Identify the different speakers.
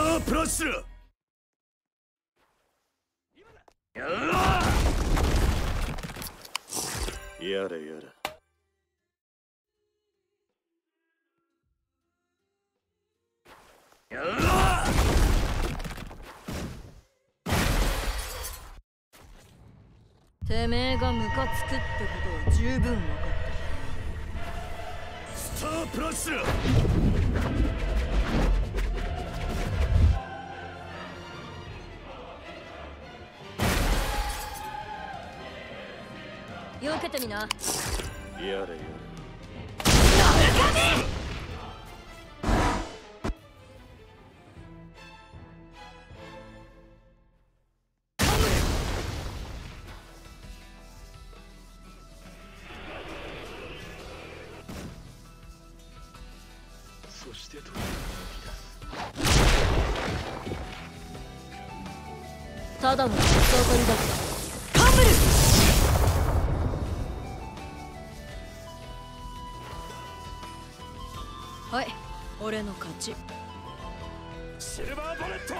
Speaker 1: ープラッシュややれ。やれ。
Speaker 2: てめえがムカつくってことは十分分かっ
Speaker 1: スタープラッシュ
Speaker 2: たよけてみな。
Speaker 1: やれやれ
Speaker 3: そしてと
Speaker 2: ただの発想狩りだったはい。俺の勝ち。
Speaker 1: シルバーボレット！